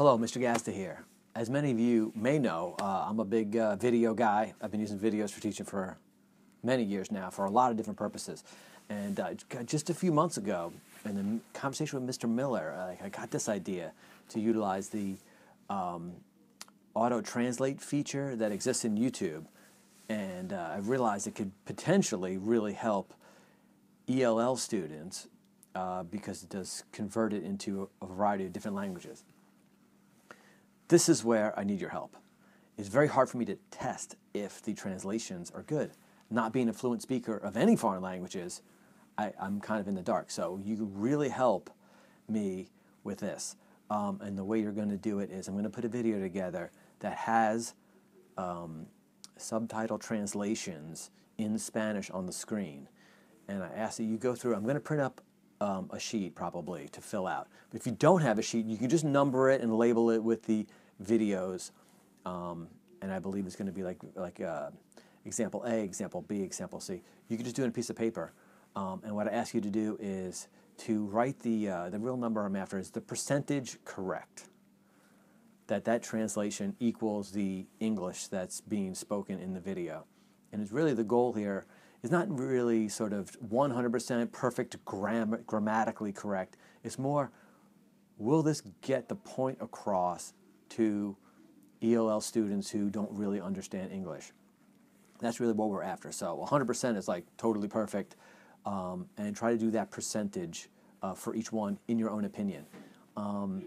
Hello, Mr. Gazda here. As many of you may know, uh, I'm a big uh, video guy. I've been using videos for teaching for many years now for a lot of different purposes. And uh, just a few months ago, in a conversation with Mr. Miller, I got this idea to utilize the um, auto translate feature that exists in YouTube. And uh, I realized it could potentially really help ELL students uh, because it does convert it into a variety of different languages. This is where I need your help. It's very hard for me to test if the translations are good. Not being a fluent speaker of any foreign languages, I, am kind of in the dark. So you really help me with this. Um, and the way you're going to do it is I'm going to put a video together that has um, subtitle translations in Spanish on the screen. And I ask that you go through, I'm going to print up um, a sheet probably to fill out. But if you don't have a sheet, you can just number it and label it with the videos. Um, and I believe it's going to be like, like uh, example A, example B, example C. You can just do it on a piece of paper. Um, and what I ask you to do is to write the, uh, the real number I'm after is the percentage correct. That that translation equals the English that's being spoken in the video. And it's really the goal here is not really sort of 100% perfect gram grammatically correct. It's more, will this get the point across to ELL students who don't really understand English? That's really what we're after. So 100% is like totally perfect, um, and try to do that percentage uh, for each one in your own opinion. Um,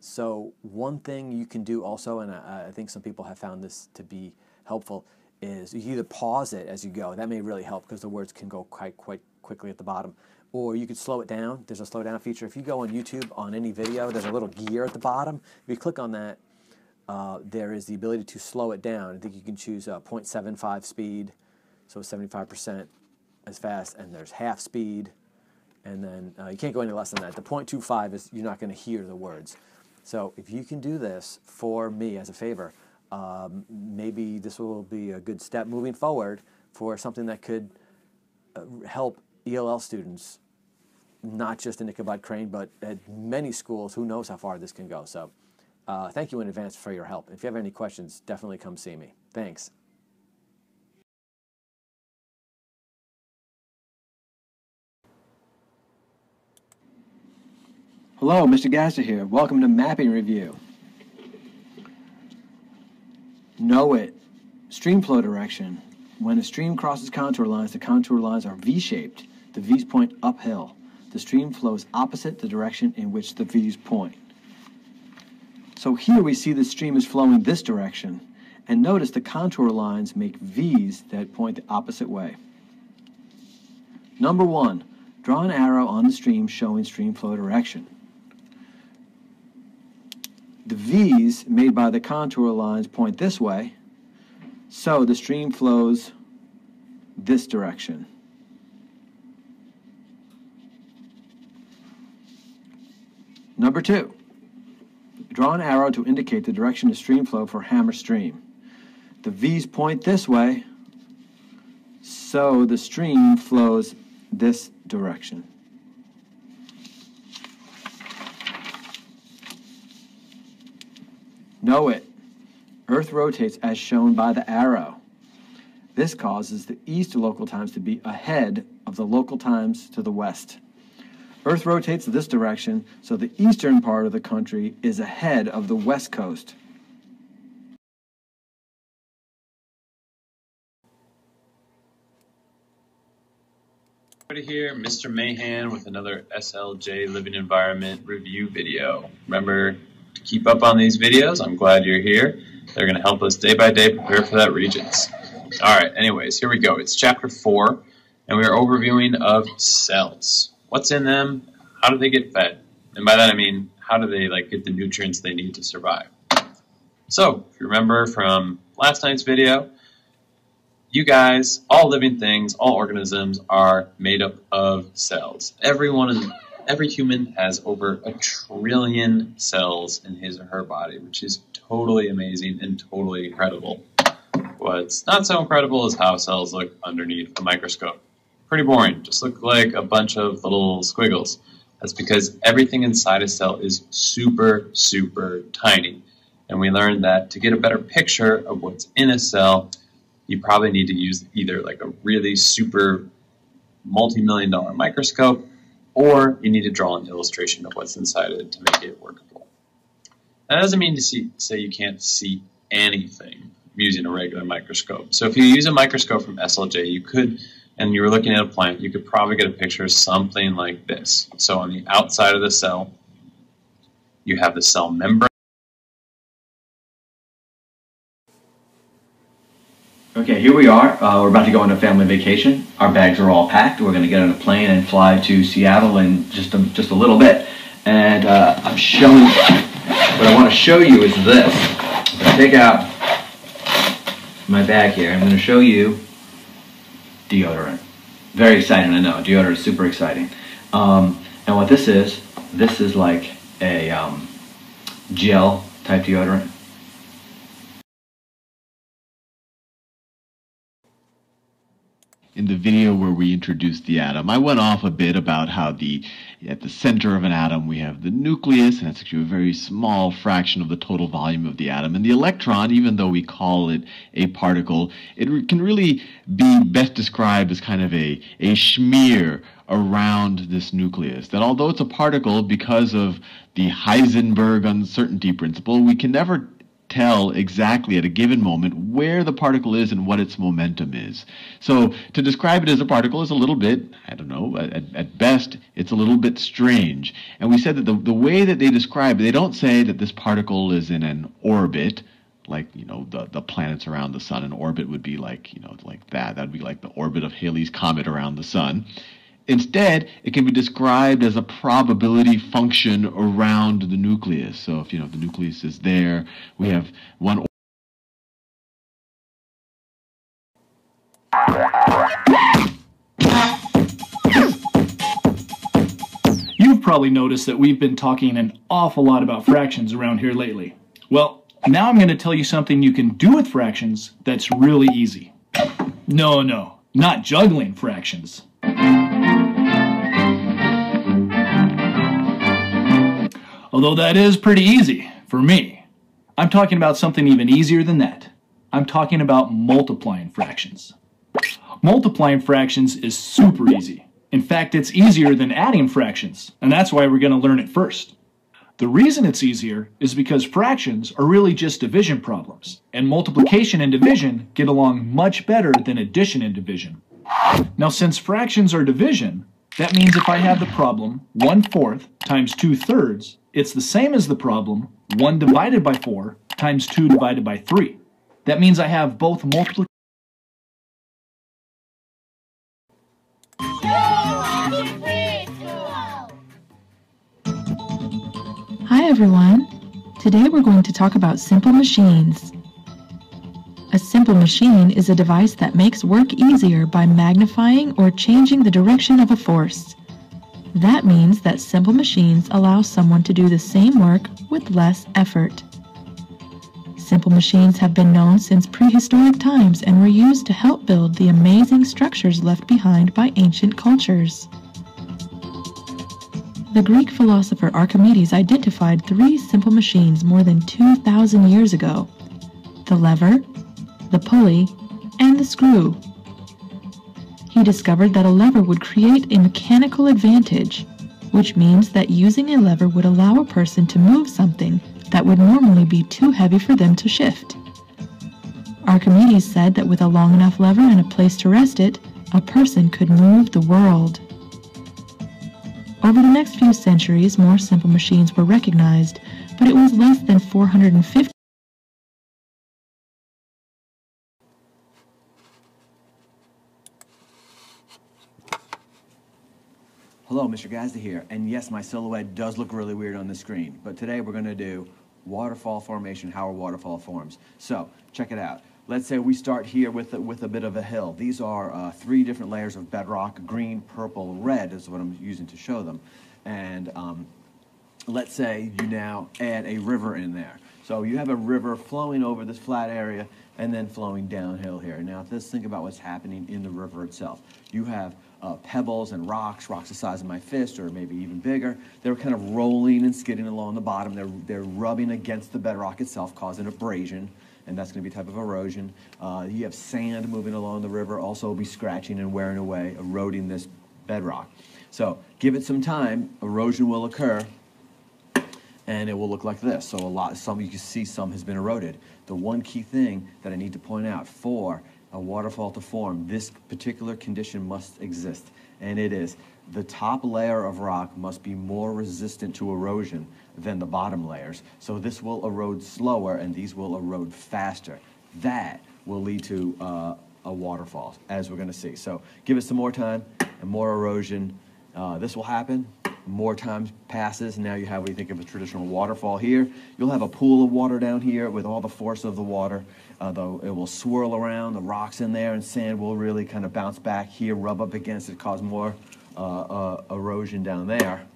so one thing you can do also, and I, I think some people have found this to be helpful, is you either pause it as you go. That may really help because the words can go quite quite quickly at the bottom. Or you could slow it down. There's a slow down feature. If you go on YouTube on any video, there's a little gear at the bottom. If you click on that, uh, there is the ability to slow it down. I think you can choose a 0.75 speed, so 75% as fast, and there's half speed, and then uh, you can't go any less than that. The 0.25 is you're not going to hear the words. So if you can do this for me as a favor, um, maybe this will be a good step moving forward for something that could uh, help ELL students, not just in Ichabod Crane, but at many schools. Who knows how far this can go? So, uh, thank you in advance for your help. If you have any questions, definitely come see me. Thanks. Hello, Mr. Gazda here. Welcome to Mapping Review. Know it. Streamflow direction. When a stream crosses contour lines, the contour lines are V-shaped. The V's point uphill. The stream flows opposite the direction in which the V's point. So here we see the stream is flowing this direction. And notice the contour lines make V's that point the opposite way. Number one, draw an arrow on the stream showing stream flow direction. The V's made by the contour lines point this way, so the stream flows this direction. Number two, draw an arrow to indicate the direction of stream flow for Hammer Stream. The V's point this way, so the stream flows this direction. Know it. Earth rotates as shown by the arrow. This causes the east local times to be ahead of the local times to the west. Earth rotates this direction, so the eastern part of the country is ahead of the west coast. here, Mr. Mahan with another SLJ Living Environment review video. Remember, to keep up on these videos. I'm glad you're here. They're going to help us day by day prepare for that Regents. All right, anyways, here we go. It's chapter 4, and we are overviewing of cells. What's in them? How do they get fed? And by that I mean, how do they like get the nutrients they need to survive? So, if you remember from last night's video, you guys, all living things, all organisms are made up of cells. Everyone every human has over a trillion cells in his or her body, which is totally amazing and totally incredible. What's not so incredible is how cells look underneath a microscope. Pretty boring, just look like a bunch of little squiggles. That's because everything inside a cell is super, super tiny. And we learned that to get a better picture of what's in a cell, you probably need to use either like a really super multi-million dollar microscope or you need to draw an illustration of what's inside it to make it workable. That doesn't mean to see, say you can't see anything using a regular microscope. So if you use a microscope from SLJ, you could, and you were looking at a plant, you could probably get a picture of something like this. So on the outside of the cell, you have the cell membrane. Okay, here we are. Uh, we're about to go on a family vacation. Our bags are all packed. We're going to get on a plane and fly to Seattle in just a, just a little bit. And uh, I'm showing, what I want to show you is this. Take out my bag here. I'm going to show you deodorant. Very exciting, I know. Deodorant is super exciting. Um, and what this is, this is like a um, gel type deodorant. In the video where we introduced the atom, I went off a bit about how the at the center of an atom we have the nucleus, and it's actually a very small fraction of the total volume of the atom. And the electron, even though we call it a particle, it can really be best described as kind of a, a smear around this nucleus. That although it's a particle, because of the Heisenberg uncertainty principle, we can never tell exactly at a given moment where the particle is and what its momentum is. So to describe it as a particle is a little bit, I don't know, at, at best, it's a little bit strange. And we said that the, the way that they describe it, they don't say that this particle is in an orbit, like you know the the planets around the sun an orbit would be like you know like that that would be like the orbit of Halley's comet around the sun Instead, it can be described as a probability function around the nucleus. So if you know the nucleus is there, we have one You've probably noticed that we've been talking an awful lot about fractions around here lately. Well, now I'm going to tell you something you can do with fractions that's really easy. No, no, not juggling fractions. Although that is pretty easy for me. I'm talking about something even easier than that. I'm talking about multiplying fractions. Multiplying fractions is super easy. In fact, it's easier than adding fractions, and that's why we're going to learn it first. The reason it's easier is because fractions are really just division problems, and multiplication and division get along much better than addition and division. Now, since fractions are division, that means if I have the problem 1 fourth times 2 thirds, it's the same as the problem 1 divided by 4 times 2 divided by 3. That means I have both multiplication Hi everyone! Today we're going to talk about simple machines. A simple machine is a device that makes work easier by magnifying or changing the direction of a force. That means that simple machines allow someone to do the same work with less effort. Simple machines have been known since prehistoric times and were used to help build the amazing structures left behind by ancient cultures. The Greek philosopher Archimedes identified three simple machines more than 2,000 years ago the lever, the pulley, and the screw. He discovered that a lever would create a mechanical advantage, which means that using a lever would allow a person to move something that would normally be too heavy for them to shift. Archimedes said that with a long enough lever and a place to rest it, a person could move the world. Over the next few centuries, more simple machines were recognized, but it was less than 450 Hello, Mr. Gazda here. And yes, my silhouette does look really weird on the screen, but today we're going to do waterfall formation, how a waterfall forms. So, check it out. Let's say we start here with a, with a bit of a hill. These are uh, three different layers of bedrock. Green, purple, red is what I'm using to show them. And um, let's say you now add a river in there. So you have a river flowing over this flat area and then flowing downhill here. Now let's think about what's happening in the river itself. You have uh, pebbles and rocks, rocks the size of my fist or maybe even bigger. They're kind of rolling and skidding along the bottom. They're, they're rubbing against the bedrock itself, causing abrasion, and that's going to be a type of erosion. Uh, you have sand moving along the river, also will be scratching and wearing away, eroding this bedrock. So give it some time, erosion will occur, and it will look like this. So a lot, some you can see some has been eroded. The one key thing that I need to point out for a waterfall to form, this particular condition must exist, and it is the top layer of rock must be more resistant to erosion than the bottom layers. So this will erode slower, and these will erode faster. That will lead to uh, a waterfall, as we're going to see. So give it some more time and more erosion. Uh, this will happen. More time passes. Now you have what you think of a traditional waterfall here. You'll have a pool of water down here with all the force of the water. Uh, though it will swirl around, the rocks in there and sand will really kind of bounce back here, rub up against it, cause more uh, uh, erosion down there.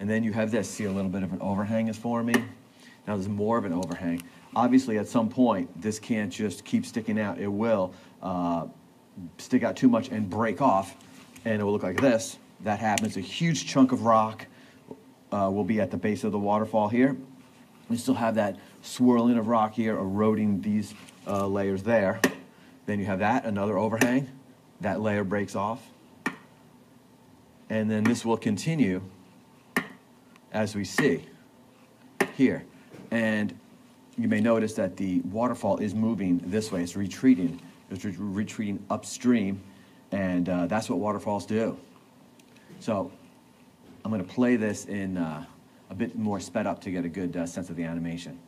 And then you have this. See a little bit of an overhang is forming. Now there's more of an overhang. Obviously, at some point, this can't just keep sticking out. It will uh, stick out too much and break off, and it will look like this. That happens. A huge chunk of rock uh, will be at the base of the waterfall here. We still have that swirling of rock here, eroding these uh, layers there. Then you have that, another overhang. That layer breaks off. And then this will continue as we see here. And you may notice that the waterfall is moving this way. It's retreating. It's re- retreating upstream, and uh, that's what waterfalls do. So I'm going to play this in uh, a bit more sped up to get a good uh, sense of the animation.